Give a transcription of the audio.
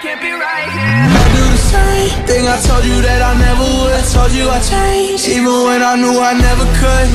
can't be right here. I do the same thing I told you that I never would. Told you I'd change, even when I knew I never could.